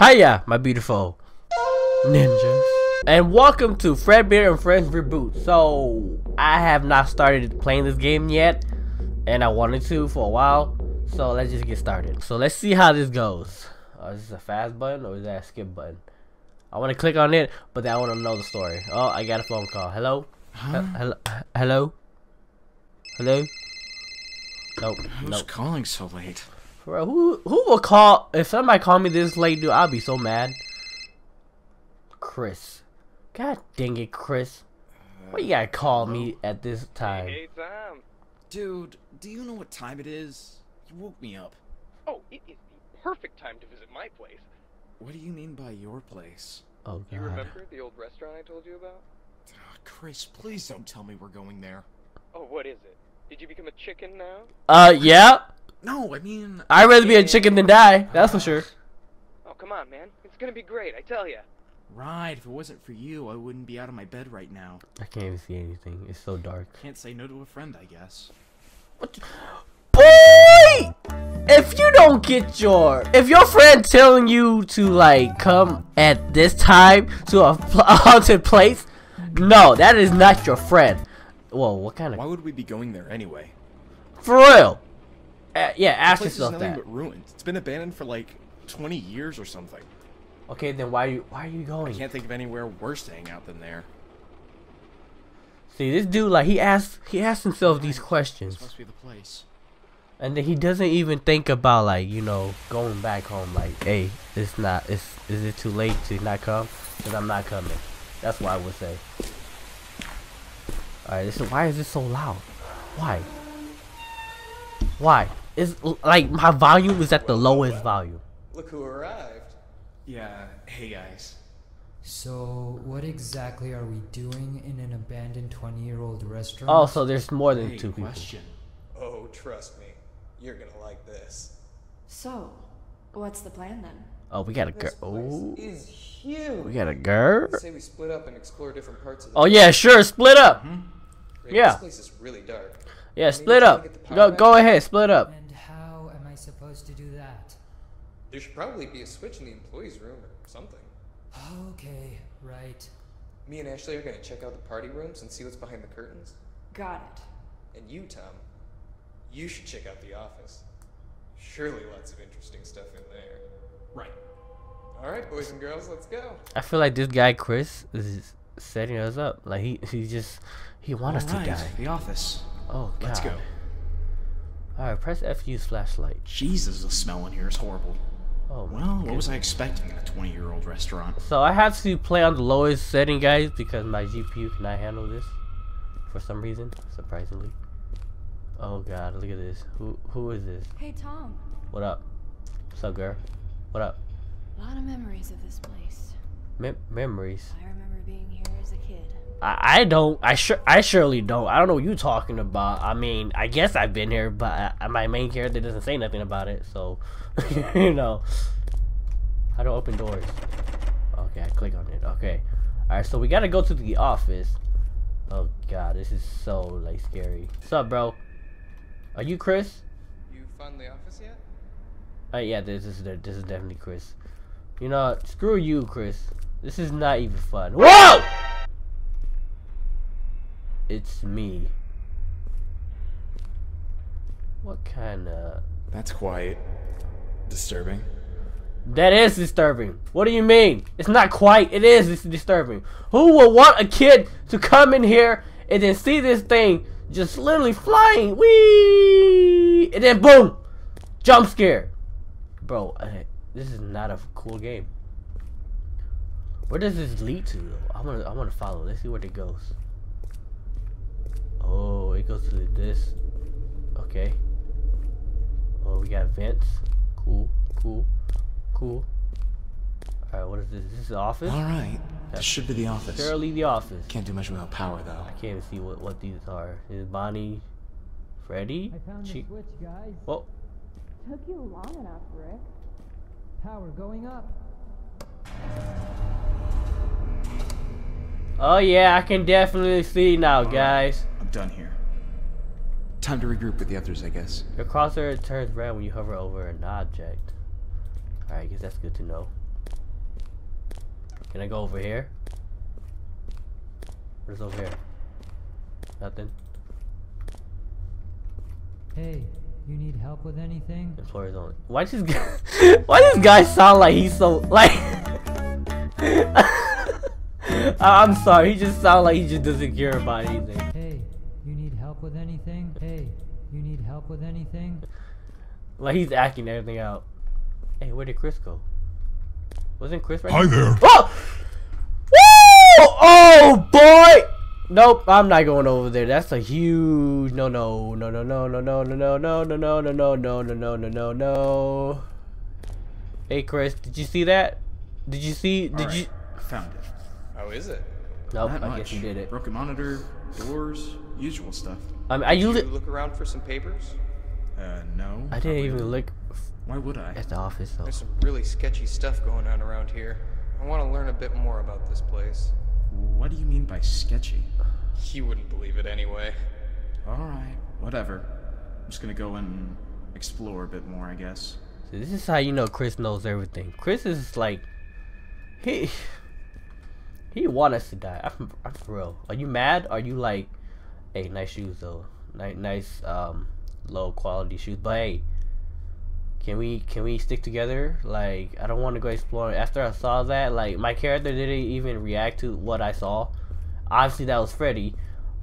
Hiya, my beautiful ninjas. And welcome to Fredbear and Friends Reboot. So, I have not started playing this game yet. And I wanted to for a while. So, let's just get started. So, let's see how this goes. Uh, is this a fast button or is that a skip button? I want to click on it, but then I want to know the story. Oh, I got a phone call. Hello? Huh? He- hello? Hello? Hello? Nope. Who's Nope. calling so late? Bro, who who will call if somebody call me this late, dude? I'll be so mad. Chris, God dang it, Chris! Why you gotta call me at this time? Hey, Tom. Dude, do you know what time it is? You woke me up. Oh, it is the perfect time to visit my place. What do you mean by your place? Oh God. You remember the old restaurant I told you about? Ah, Chris, please don't tell me we're going there. Oh, what is it? Did you become a chicken now? Uh, yeah. No, I mean, I'd rather be a chicken than die. That's for sure. Oh, come on, man. It's gonna be great, I tell ya. right, if it wasn't for you, I wouldn't be out of my bed right now. I can't even see anything. It's so dark. Can't say no to a friend, I guess. What? Boy, if you don't get your, if your friend telling you to like come at this time to a, a haunted place, no, that is not your friend. Whoa, what kind of Why would we be going there anyway? For real. Uh, yeah, ask place is yourself nothing that. but ruined. It's been abandoned for like 20 years or something. Okay, then why you why are you going? I can't think of anywhere worse to hang out than there. See, this dude like he asks he asks himself these questions, This must be the place. and then he doesn't even think about like you know going back home. Like, hey, it's not. It's is it too late to not come? Cause I'm not coming. That's what I would say. All right, this is, why is this so loud? Why? Why? It's like my volume is at the lowest volume. Look who arrived. Yeah, hey guys. So, what exactly are we doing in an abandoned 20 year old restaurant? Oh, so there's more than Hey, two people. question. Oh, trust me. You're gonna like this. So, what's the plan then? Oh, we got a girl. This place Oh, is huge. we got a girl. Say we split up and explore different parts of the Oh yeah, sure. Split up. Mm-hmm. Rick, yeah. This place is really dark. Yeah, Maybe split up. get the power Go back? go ahead, split up. And how am I supposed to do that? There should probably be a switch in the employees' room or something. Okay, right. Me and Ashley are gonna check out the party rooms and see what's behind the curtains. Got it. And you, Tom, you should check out the office. Surely lots of interesting stuff in there. Right. All right, boys and girls, let's go. I feel like this guy Chris is setting us up. Like he he just he wants us to die. The office. Oh god. Let's go. All right, press F to use flashlight. Jesus, the smell in here is horrible. Oh my Well, what was. I expecting in a 20 year old restaurant? So I have to play on the lowest setting, guys, because my GPU cannot handle this for some reason. Surprisingly. Oh god, look at this. Who who is this? Hey, Tom. What up? What's up, girl? What up? A lot of memories of this place. Mem- memories. I remember being I, I don't. I sure. I surely don't. I don't know what you talking about. I mean, I guess I've been here, but uh, my main character doesn't say nothing about it. So, you know, how to open doors? Okay, I click on it. Okay, all right. So we gotta go to the office. Oh God, this is so like scary. What's up, bro? Are you Chris? You found the office yet? Uh, yeah, this is this is definitely Chris. You know, screw you, Chris. This is not even fun. Whoa! It's me. What kind of? That's quite disturbing. That is disturbing. What do you mean? It's not quite. It is. It's disturbing. Who would want a kid to come in here and then see this thing just literally flying? Wee! And then boom, jump scare. Bro, I, this is not a cool game. Where does this lead to? Though? I want to. I want to follow. Let's see where it goes. Oh, it goes to this. Okay. Oh, we got vents. Cool. Cool. Cool. Alright, what is this? Is this the office? Alright, this should be the office. Surely the office. Can't do much without power, though. I can't even see what, what these are. Is Bonnie? Freddy? I found Chi- the switch, guys. Whoa. Took you long enough, Rick. Power going up. Oh yeah, I can definitely see now, guys. I'm done here. Time to regroup with the others, I guess. Your crosshair turns red when you hover over an object. Alright, I guess that's good to know. Can I go over here? What's over here? Nothing. Hey, you need help with anything? Employers only. Why does this guy, why does this guy sound like he's so like? I- I'm sorry. He just sounds like he just doesn't care about anything. With anything? Hey, you need help with anything? Like he's acting everything out. Hey, where did Chris go? Wasn't Chris right Hi here? there. Oh! Woo! Oh boy! Nope, I'm not going over there. That's a huge no no no no no no no no no no no no no no no no no no no. no. Hey Chris, did you see that? Did you see? Did you? Found it. How is it? Nope, Not I much. guess you did it. Broken monitor, doors, usual stuff. I mean, I Did you look around for some papers? Uh, no. I didn't even not. look Why would I? at the office though. There's some really sketchy stuff going on around here. I want to learn a bit more about this place. What do you mean by sketchy? You wouldn't believe it anyway. Alright, whatever. I'm just gonna go and explore a bit more, I guess. So this is how you know Chris knows everything. Chris is like, he he want us to die. I'm, I'm for real. Are you mad? Are you like, hey, nice shoes though, nice, nice, um, low quality shoes. But hey, can we can we stick together? Like, I don't want to go exploring. After I saw that, like, my character didn't even react to what I saw. Obviously, that was Freddy,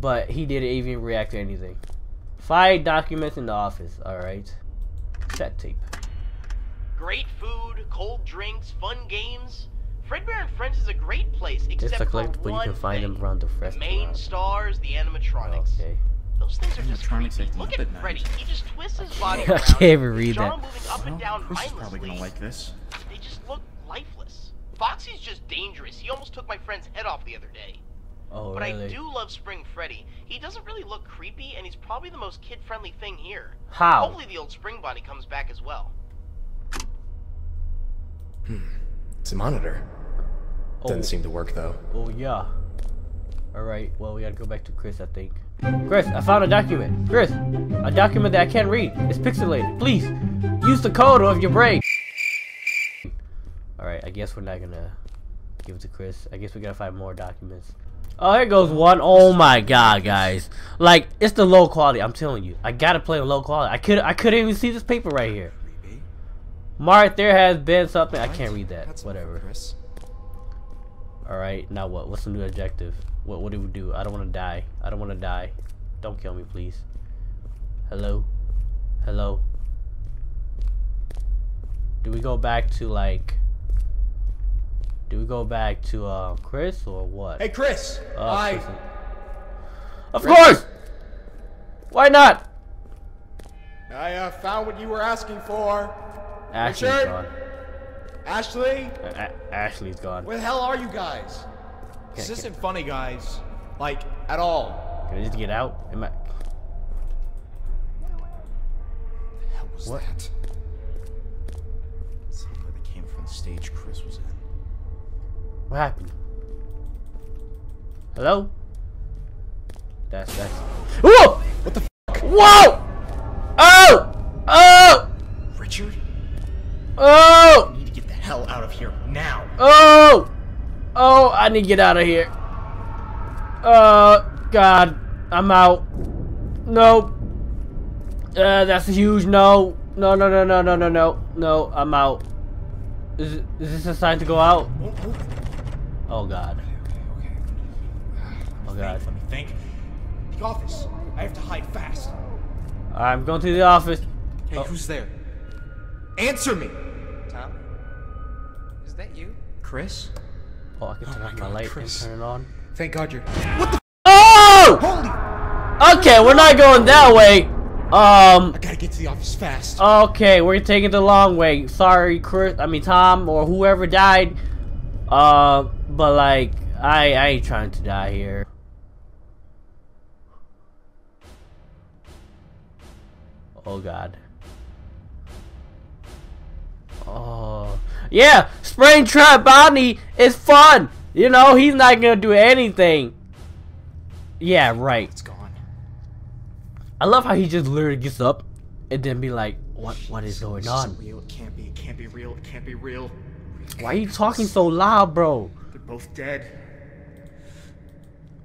but he didn't even react to anything. Five documents in the office. All right, set tape. Great food, cold drinks, fun games. Fredbear and Friends is a great place, Just except a for click, but you one can find thing. them around the The restaurant. main stars, the animatronics. Okay. Those things are just Animatronics creepy. acting Look at at. Freddy. He just twists his body I around. can't even read jaw that. moving up and Well, down Chris is mindlessly. probably gonna like this. They just look lifeless. Foxy's just dangerous. He almost took my friend's head off the other day. Oh, But really? I do love Spring Freddy. He doesn't really look creepy, and he's probably the most kid-friendly thing here. How? Hopefully the old Spring Bonnie comes back as well. Hmm. It's a monitor. Oh, Doesn't seem to work though. oh yeah. All right. Well, we gotta go back to Chris, I think. Chris, I found a document. Chris, a document that I can't read. It's pixelated. Please use the code of your brain. All right. I guess we're not gonna give it to Chris. I guess we gotta find more documents. Oh, here goes one. Oh my god, guys! Like it's the low quality. I'm telling you, I gotta play with low quality. I could I couldn't even see this paper right here. Mark, there has been something. I can't read that. That's Whatever. Chris. All right, now what? What's the new objective? What what do we do? I don't want to die. I don't want to die. Don't kill me, please. Hello, hello. Do we go back to like? Do we go back to uh Chris or what? Hey, Chris. Oh, Hi. Chris is- Of course. Why not? I uh, found what you were asking for. Ashley's Richard? Ashley, A- Ashley's gone. where the hell are you guys? This Can't- isn't funny, guys. Like, at all. Can I just get out? Am I? The hell was What? that? Sounded like they came from the stage Chris was in. What happened? Hello? That's that's. Whoa! What the? F- Whoa! Oh! Oh! Richard? Oh! Hell out of here now. Oh! Oh! I need to get out of here. Uh, God, I'm out. Nope. Uh, that's a huge no. No, no, no, no, no, no, no, no. I'm out. Is is this a sign to go out? Oh God. Oh God. Let me think. The office. I have to hide fast. I'm going to the office. Hey, Oh. who's there? Answer me. Tom? Is that you? Chris? Oh, I can turn my off my light Chris. and turn it on. Thank God you're. What the? Oh! Holy! Okay, we're not going that way. Um. I gotta get to the office fast. Okay, we're taking the long way. Sorry, Chris. I mean Tom or whoever died. Uh, but like, I I ain't trying to die here. Oh God. Yeah, Springtrap Bonnie is fun. You know he's not gonna do anything. Yeah, right. It's gone. I love how he just literally gets up and then be like, "What? What is going This on? real. It can't be. It can't be real. It can't be real. Why are you talking so loud, bro? They're both dead.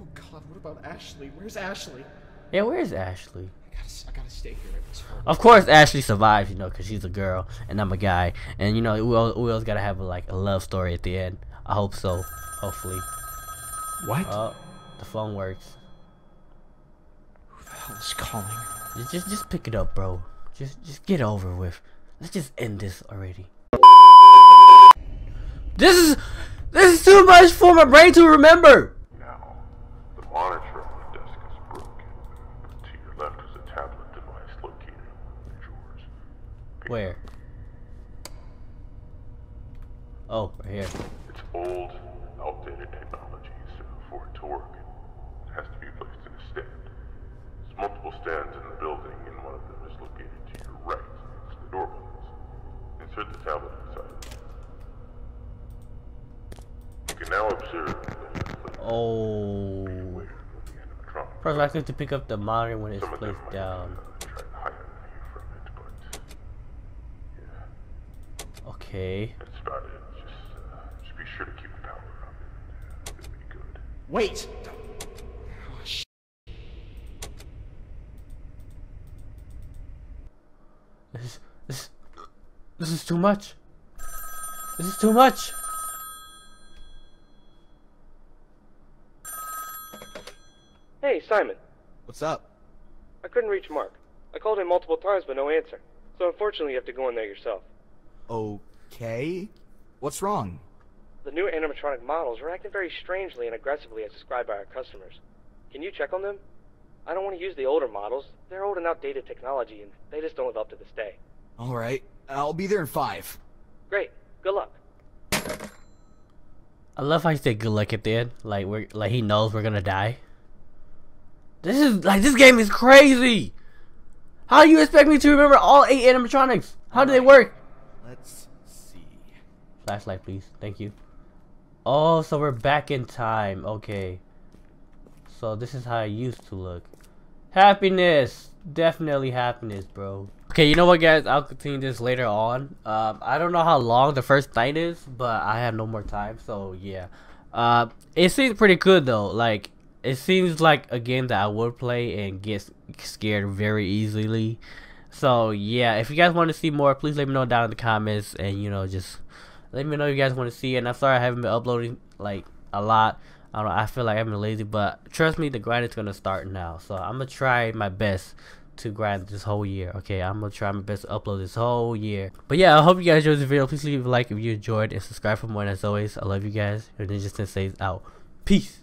Oh God, what about Ashley? Where's Ashley? Yeah, where's Ashley? Gotta, I gotta stay here. Of course, Ashley survives, you know, because she's a girl and I'm a guy. And, you know, we, all, we always got to have, a, like, a love story at the end. I hope so. Hopefully. What? Oh, the phone works. Who the hell is calling? Just, just, just pick it up, bro. Just, just get over with. Let's just end this already. This is, this is too much for my brain to remember. Now, the monitor on the desk is broken. To your left is a tablet device located on the drawers. Pick it Where? Oh, right here. It's old, outdated technology, so for it to work, it has to be placed in a stand. There's multiple stands in the building, and one of them is located to your right, next to the door buttons. Insert the tablet inside. You can now observe that it is placed Oh. away from the animatronic. First, I click to pick up the monitor when it's Some of them placed down. uh, try to hide you from it, but yeah, Okay. that's about it. Just, uh, just be sure to keep the power up. and, uh, It'll be good. Wait! Oh, This is, this, this is too much. This is too much. Hey, Simon. What's up? I couldn't reach Mark. I called him multiple times, but no answer. So unfortunately, you have to go in there yourself. Okay. What's wrong? The new animatronic models are acting very strangely and aggressively as described by our customers. Can you check on them? I don't want to use the older models. They're old and outdated technology, and they just don't live up to this day. Alright. I'll be there in five. Great. Good luck. I love how he said good luck at the end. Like we're like he knows we're gonna die. This is like this game is crazy. How do you expect me to remember all eight animatronics? How do they work? Flashlight, please. Thank you. Oh, so we're back in time. Okay. So this is how I used to look. Happiness. Definitely happiness, bro. Okay, you know what, guys? I'll continue this later on. Um, I don't know how long the first night is, but I have no more time, so yeah. Uh, it seems pretty good though. Like, it seems like a game that I would play and get scared very easily. So yeah, if you guys want to see more, please let me know down in the comments, and you know, just let me know you guys want to see it. And I'm sorry I haven't been uploading like a lot. I don't know, I feel like I've been lazy, but trust me, the grind is gonna start now. So I'm gonna try my best to grind this whole year. Okay, I'm gonna try my best to upload this whole year. But yeah, I hope you guys enjoyed this video. Please leave a like if you enjoyed and subscribe for more. And as always, I love you guys. Your Ninja Sensei is out. Peace.